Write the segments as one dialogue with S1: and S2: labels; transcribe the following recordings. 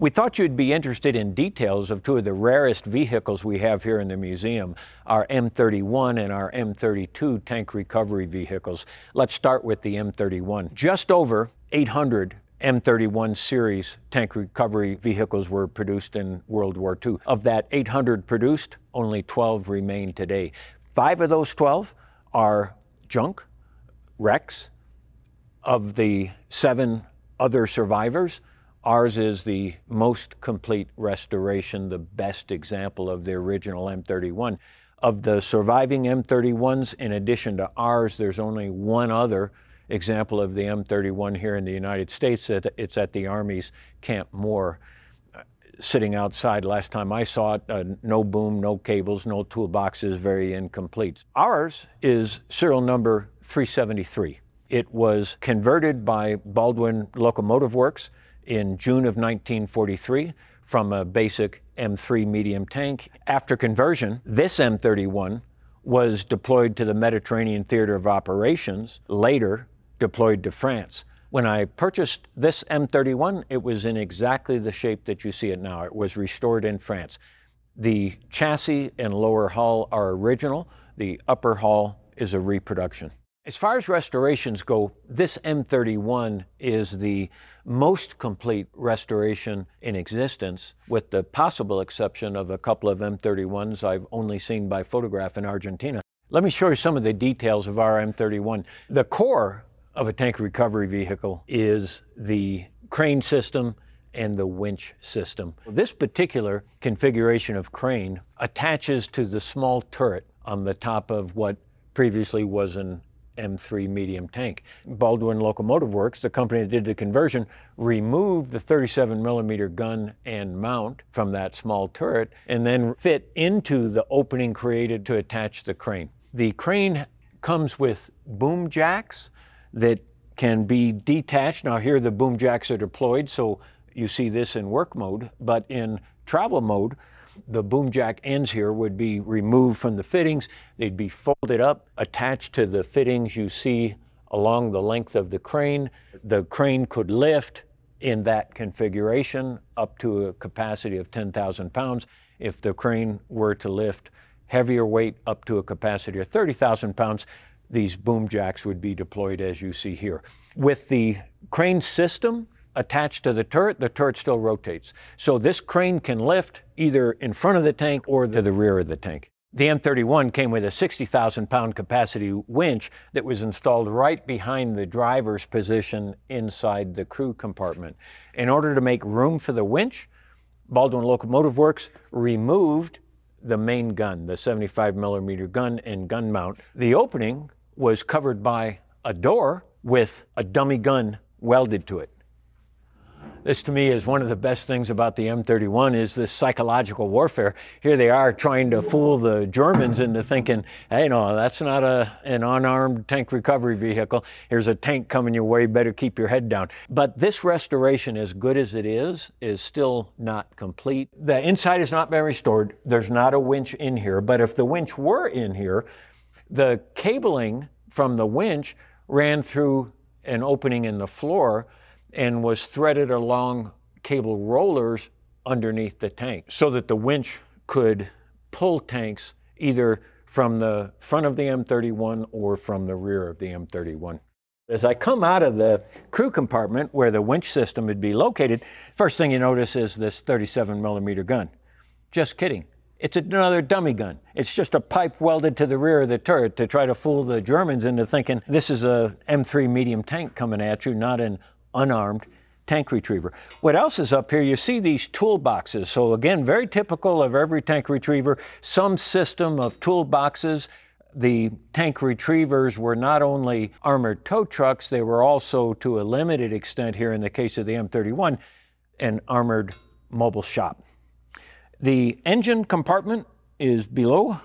S1: We thought you'd be interested in details of two of the rarest vehicles we have here in the museum, our M31 and our M32 tank recovery vehicles. Let's start with the M31. Just over 800 M31 series tank recovery vehicles were produced in World War II. Of that 800 produced, only 12 remain today. Five of those 12 are junk, wrecks. Of the seven other survivors, Ours is the most complete restoration, the best example of the original M31. Of the surviving M31s, in addition to ours, there's only one other example of the M31 here in the United States. It's at the Army's Camp Moore, uh, sitting outside. Last time I saw it, uh, no boom, no cables, no toolboxes, very incomplete. Ours is serial number 373. It was converted by Baldwin Locomotive Works in June of 1943 from a basic M3 medium tank. After conversion, this M31 was deployed to the Mediterranean Theater of Operations, later deployed to France. When I purchased this M31, it was in exactly the shape that you see it now. It was restored in France. The chassis and lower hull are original. The upper hull is a reproduction. As far as restorations go, this M31 is the most complete restoration in existence, with the possible exception of a couple of M31s I've only seen by photograph in Argentina. Let me show you some of the details of our M31. The core of a tank recovery vehicle is the crane system and the winch system. This particular configuration of crane attaches to the small turret on the top of what previously was an M3 medium tank. Baldwin Locomotive Works, the company that did the conversion, removed the 37 millimeter gun and mount from that small turret and then fit into the opening created to attach the crane. The crane comes with boom jacks that can be detached. Now here the boom jacks are deployed, so you see this in work mode, but in travel mode, the boom jack ends here would be removed from the fittings. They'd be folded up, attached to the fittings you see along the length of the crane. The crane could lift in that configuration up to a capacity of 10,000 pounds. If the crane were to lift heavier weight up to a capacity of 30,000 pounds, these boom jacks would be deployed as you see here. With the crane system, attached to the turret, the turret still rotates. So this crane can lift either in front of the tank or to the rear of the tank. The M31 came with a 60,000 pound capacity winch that was installed right behind the driver's position inside the crew compartment. In order to make room for the winch, Baldwin Locomotive Works removed the main gun, the 75 millimeter gun and gun mount. The opening was covered by a door with a dummy gun welded to it. This to me is one of the best things about the M31 is this psychological warfare. Here they are trying to fool the Germans into thinking, hey, no, that's not a, an unarmed tank recovery vehicle. Here's a tank coming your way, better keep your head down. But this restoration, as good as it is, is still not complete. The inside has not been restored. There's not a winch in here, but if the winch were in here, the cabling from the winch ran through an opening in the floor and was threaded along cable rollers underneath the tank so that the winch could pull tanks either from the front of the M31 or from the rear of the M31. As I come out of the crew compartment where the winch system would be located, first thing you notice is this 37 millimeter gun. Just kidding. It's another dummy gun. It's just a pipe welded to the rear of the turret to try to fool the Germans into thinking this is a M3 medium tank coming at you, not an unarmed tank retriever. What else is up here? You see these toolboxes. So again, very typical of every tank retriever, some system of toolboxes. The tank retrievers were not only armored tow trucks, they were also, to a limited extent here in the case of the M31, an armored mobile shop. The engine compartment is below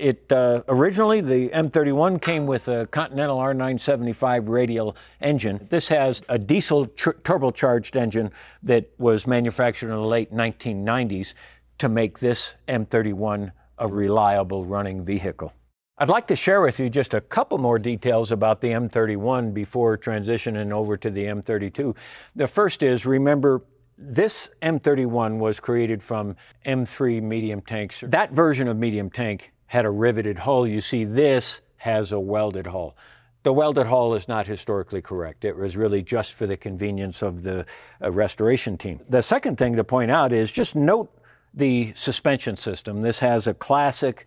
S1: it uh, originally the M31 came with a Continental R975 radial engine. This has a diesel turbocharged engine that was manufactured in the late 1990s to make this M31 a reliable running vehicle. I'd like to share with you just a couple more details about the M31 before transitioning over to the M32. The first is remember This M31 was created from M3 medium tanks. That version of medium tank had a riveted hull. You see, this has a welded hull. The welded hull is not historically correct. It was really just for the convenience of the uh, restoration team. The second thing to point out is just note the suspension system. This has a classic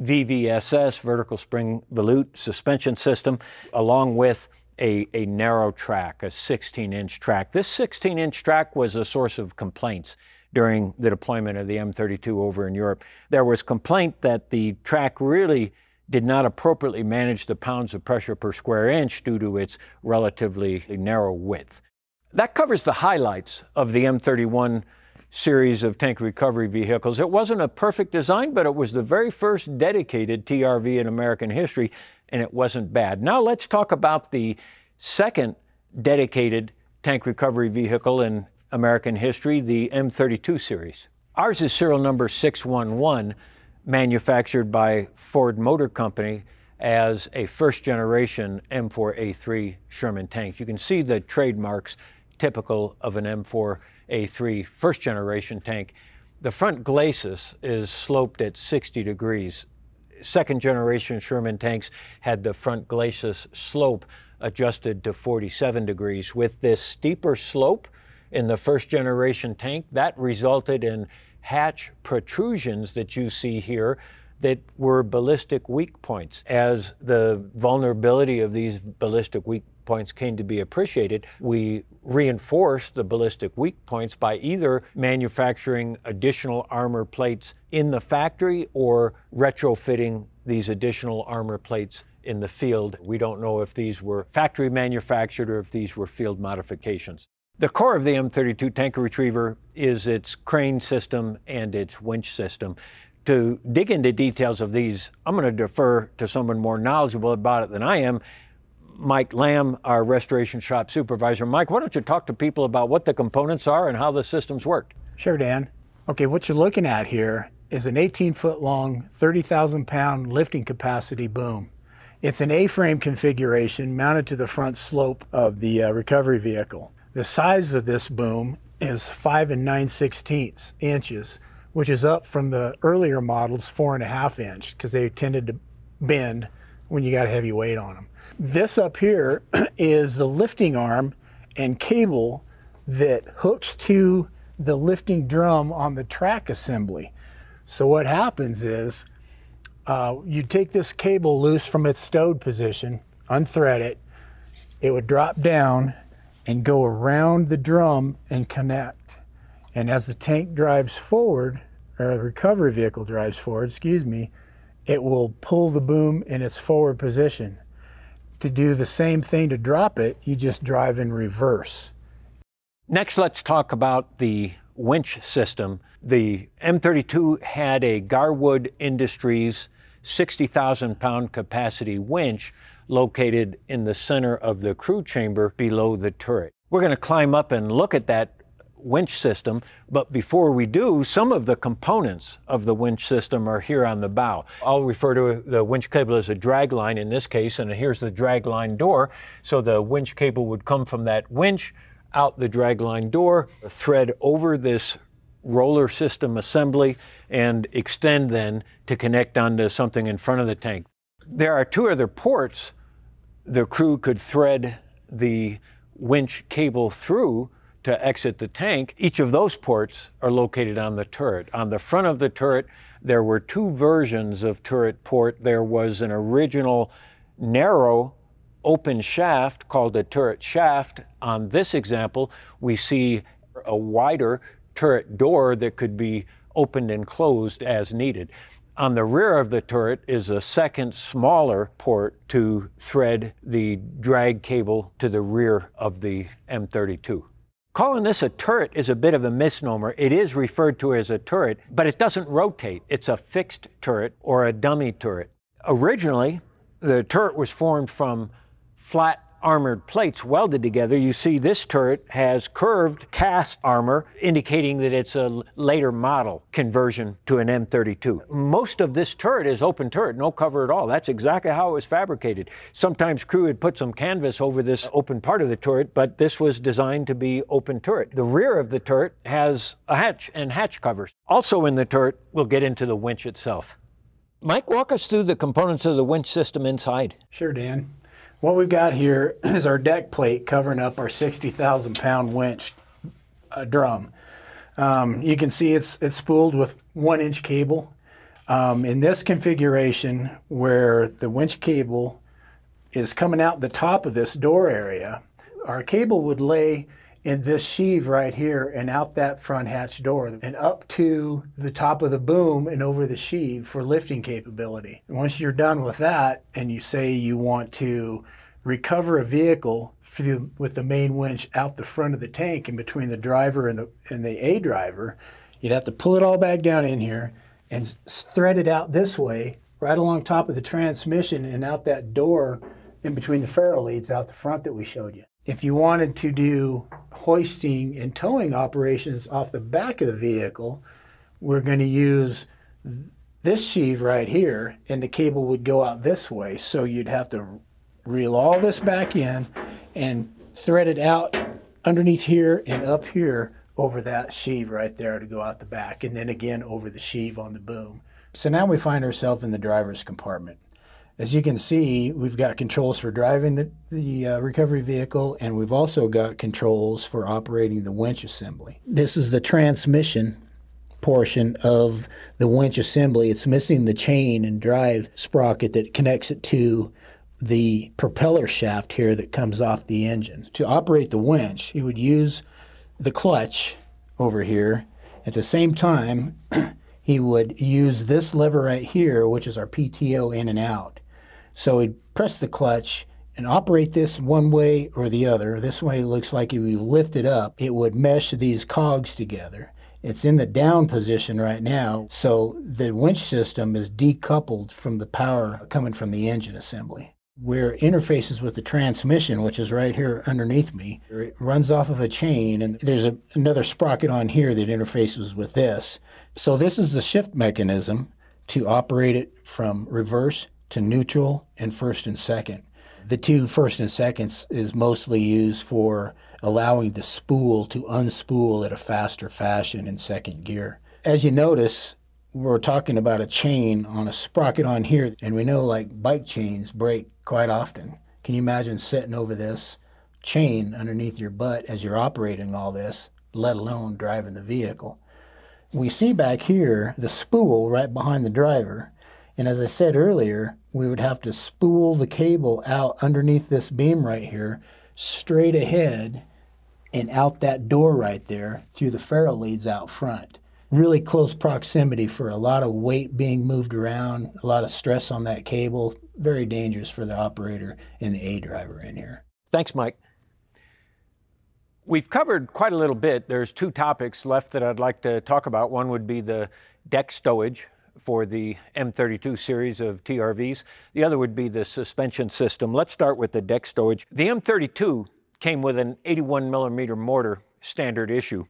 S1: VVSS, vertical spring volute suspension system, along with a, a narrow track, a 16 inch track. This 16 inch track was a source of complaints during the deployment of the M32 over in Europe. There was complaint that the track really did not appropriately manage the pounds of pressure per square inch due to its relatively narrow width. That covers the highlights of the M31 series of tank recovery vehicles. It wasn't a perfect design, but it was the very first dedicated TRV in American history, and it wasn't bad. Now let's talk about the second dedicated tank recovery vehicle in American history, the M32 series. Ours is serial number 611, manufactured by Ford Motor Company as a first generation M4A3 Sherman tank. You can see the trademarks typical of an M4A3 first generation tank. The front glacis is sloped at 60 degrees. Second generation Sherman tanks had the front glacis slope adjusted to 47 degrees. With this steeper slope in the first generation tank, that resulted in hatch protrusions that you see here that were ballistic weak points. As the vulnerability of these ballistic weak points came to be appreciated, we reinforced the ballistic weak points by either manufacturing additional armor plates in the factory or retrofitting these additional armor plates in the field. We don't know if these were factory manufactured or if these were field modifications. The core of the M32 tanker retriever is its crane system and its winch system. To dig into details of these, I'm going to defer to someone more knowledgeable about it than I am, Mike Lamb, our restoration shop supervisor. Mike, why don't you talk to people about what the components are and how the systems work?
S2: Sure, Dan. Okay, what you're looking at here is an 18 foot long, 30,000 pound lifting capacity boom. It's an A-frame configuration mounted to the front slope of the uh, recovery vehicle. The size of this boom is 5 and 9 sixteenths inches, which is up from the earlier models 4.5 inch because they tended to bend when you got a heavy weight on them. This up here is the lifting arm and cable that hooks to the lifting drum on the track assembly. So what happens is uh, you take this cable loose from its stowed position, unthread it, it would drop down and go around the drum and connect. And as the tank drives forward, or the recovery vehicle drives forward, excuse me, it will pull the boom in its forward position. To do the same thing to drop it, you just drive in reverse.
S1: Next, let's talk about the winch system. The M32 had a Garwood Industries 60,000 pound capacity winch located in the center of the crew chamber below the turret. We're going to climb up and look at that winch system, but before we do, some of the components of the winch system are here on the bow. I'll refer to the winch cable as a drag line in this case, and here's the drag line door. So the winch cable would come from that winch out the drag line door, thread over this roller system assembly, and extend then to connect onto something in front of the tank. There are two other ports the crew could thread the winch cable through to exit the tank. Each of those ports are located on the turret. On the front of the turret, there were two versions of turret port. There was an original narrow open shaft called a turret shaft. On this example, we see a wider turret door that could be opened and closed as needed. On the rear of the turret is a second smaller port to thread the drag cable to the rear of the M32. Calling this a turret is a bit of a misnomer. It is referred to as a turret, but it doesn't rotate. It's a fixed turret or a dummy turret. Originally, the turret was formed from flat armored plates welded together. You see this turret has curved cast armor, indicating that it's a later model conversion to an M32. Most of this turret is open turret, no cover at all. That's exactly how it was fabricated. Sometimes crew would put some canvas over this open part of the turret, but this was designed to be open turret. The rear of the turret has a hatch and hatch covers. Also in the turret, we'll get into the winch itself. Mike, walk us through the components of the winch system inside.
S2: Sure, Dan. What we've got here is our deck plate covering up our 60,000 pound winch uh, drum. Um, you can see it's, it's spooled with one inch cable. Um, in this configuration where the winch cable is coming out the top of this door area, our cable would lay in this sheave right here and out that front hatch door and up to the top of the boom and over the sheave for lifting capability. Once you're done with that and you say you want to recover a vehicle with the main winch out the front of the tank and between the driver and the, and the A driver, you'd have to pull it all back down in here and thread it out this way right along top of the transmission and out that door in between the fairleads out the front that we showed you. If you wanted to do hoisting and towing operations off the back of the vehicle, we're going to use this sheave right here, and the cable would go out this way. So you'd have to reel all this back in and thread it out underneath here and up here over that sheave right there to go out the back, and then again over the sheave on the boom. So now we find ourselves in the driver's compartment. As you can see, we've got controls for driving the, the uh, recovery vehicle, and we've also got controls for operating the winch assembly. This is the transmission portion of the winch assembly. It's missing the chain and drive sprocket that connects it to the propeller shaft here that comes off the engine. To operate the winch, you would use the clutch over here. At the same time, he would use this lever right here, which is our PTO in and out. So he'd press the clutch and operate this one way or the other. This way it looks like if you lift it up, it would mesh these cogs together. It's in the down position right now, so the winch system is decoupled from the power coming from the engine assembly. Where it interfaces with the transmission, which is right here underneath me, it runs off of a chain, and there's a, another sprocket on here that interfaces with this. So this is the shift mechanism to operate it from reverse to neutral and first and second. The two first and seconds is mostly used for allowing the spool to unspool at a faster fashion in second gear. As you notice, we're talking about a chain on a sprocket on here, and we know like bike chains break quite often. Can you imagine sitting over this chain underneath your butt as you're operating all this, let alone driving the vehicle? We see back here the spool right behind the driver and as I said earlier, we would have to spool the cable out underneath this beam right here, straight ahead and out that door right there through the fairleads out front. Really close proximity for a lot of weight being moved around, a lot of stress on that cable. Very dangerous for the operator and the A driver in here.
S1: Thanks, Mike. We've covered quite a little bit. There's two topics left that I'd like to talk about. One would be the deck stowage, for the M32 series of TRVs. The other would be the suspension system. Let's start with the deck stowage. The M32 came with an 81 millimeter mortar standard issue.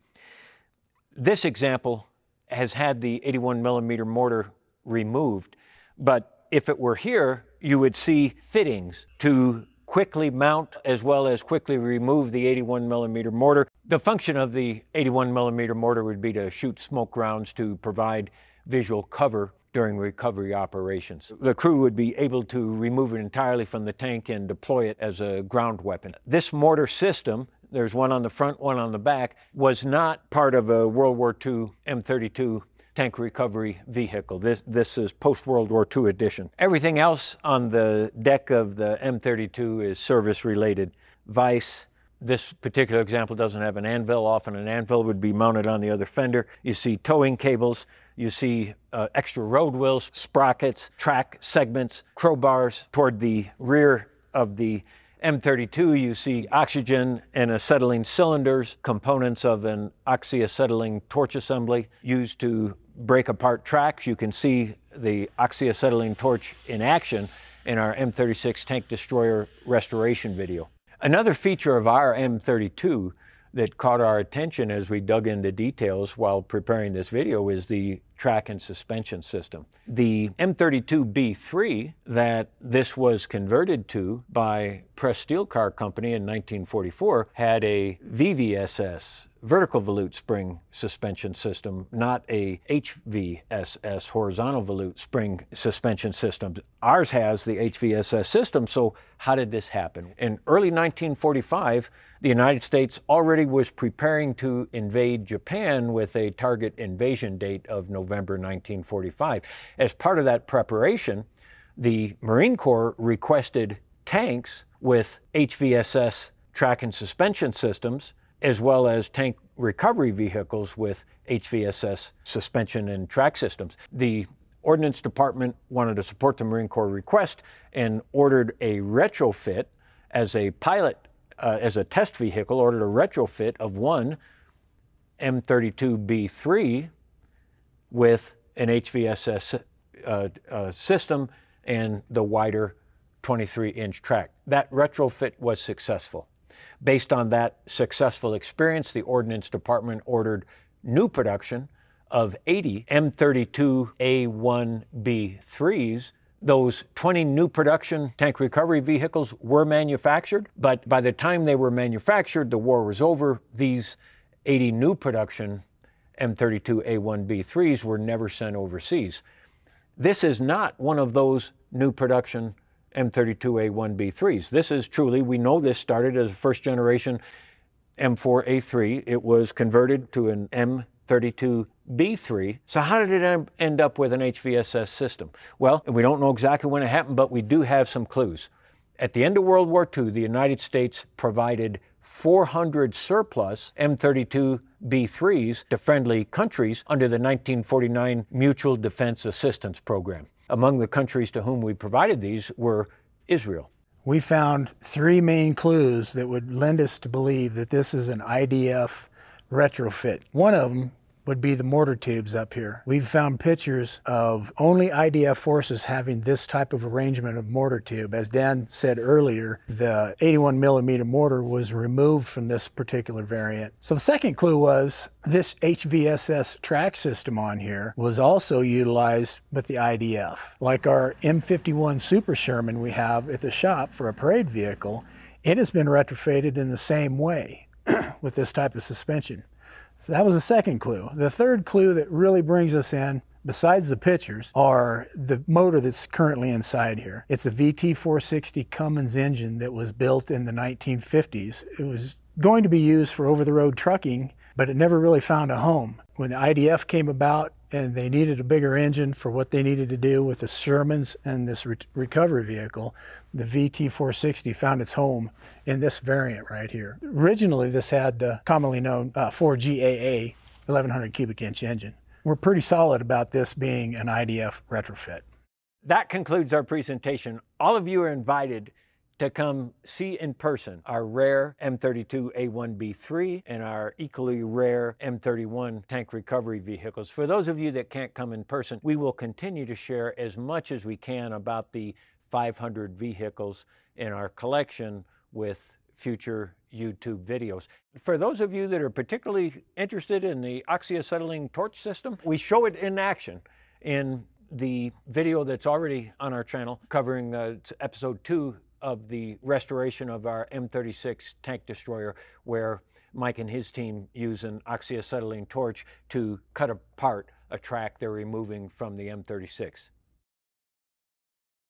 S1: This example has had the 81 millimeter mortar removed, but if it were here, you would see fittings to quickly mount as well as quickly remove the 81 millimeter mortar. The function of the 81 millimeter mortar would be to shoot smoke rounds to provide visual cover during recovery operations. The crew would be able to remove it entirely from the tank and deploy it as a ground weapon. This mortar system, there's one on the front, one on the back, was not part of a World War II M32 tank recovery vehicle. This, this is post-World War II edition. Everything else on the deck of the M32 is service-related. Vice, this particular example doesn't have an anvil. Often an anvil would be mounted on the other fender. You see towing cables. You see uh, extra road wheels, sprockets, track segments, crowbars. Toward the rear of the M32, you see oxygen and acetylene cylinders, components of an oxyacetylene torch assembly used to break apart tracks. You can see the oxyacetylene torch in action in our M36 tank destroyer restoration video. Another feature of our M32 that caught our attention as we dug into details while preparing this video is the track and suspension system. The M32B3 that this was converted to by Press Steel Car Company in 1944 had a VVSS vertical volute spring suspension system, not a HVSS horizontal volute spring suspension system. Ours has the HVSS system, so how did this happen? In early 1945, the United States already was preparing to invade Japan with a target invasion date of November 1945. As part of that preparation, the Marine Corps requested tanks with HVSS track and suspension systems as well as tank recovery vehicles with HVSS suspension and track systems. The Ordnance Department wanted to support the Marine Corps request and ordered a retrofit as a pilot, uh, as a test vehicle, ordered a retrofit of one M32B3 with an HVSS uh, uh, system and the wider 23 inch track. That retrofit was successful. Based on that successful experience, the Ordnance Department ordered new production of 80 M32A1B3s. Those 20 new production tank recovery vehicles were manufactured, but by the time they were manufactured, the war was over. These 80 new production M32A1B3s were never sent overseas. This is not one of those new production M32A1B3s. This is truly, we know this started as a first generation M4A3. It was converted to an M32B3. So how did it end up with an HVSS system? Well, we don't know exactly when it happened, but we do have some clues. At the end of World War II, the United States provided 400 surplus M32B3s to friendly countries under the 1949 Mutual Defense Assistance Program. Among the countries to whom we provided these were Israel.
S2: We found three main clues that would lend us to believe that this is an IDF retrofit. One of them would be the mortar tubes up here. We've found pictures of only IDF forces having this type of arrangement of mortar tube. As Dan said earlier, the 81 millimeter mortar was removed from this particular variant. So the second clue was this HVSS track system on here was also utilized with the IDF. Like our M51 Super Sherman we have at the shop for a parade vehicle, it has been retrofitted in the same way with this type of suspension. So that was the second clue. The third clue that really brings us in, besides the pictures, are the motor that's currently inside here. It's a VT460 Cummins engine that was built in the 1950s. It was going to be used for over-the-road trucking, but it never really found a home. When the IDF came about, and they needed a bigger engine for what they needed to do with the Shermans and this re recovery vehicle. The VT460 found its home in this variant right here. Originally, this had the commonly known uh, Ford GAA 1100 cubic inch engine. We're pretty solid about this being an IDF retrofit.
S1: That concludes our presentation. All of you are invited to come see in person our rare M32A1B3 and our equally rare M31 tank recovery vehicles. For those of you that can't come in person, we will continue to share as much as we can about the 500 vehicles in our collection with future YouTube videos. For those of you that are particularly interested in the oxyacetylene torch system, we show it in action in the video that's already on our channel covering uh, episode two of the restoration of our M36 tank destroyer where Mike and his team use an oxyacetylene torch to cut apart a track they're removing from the M36.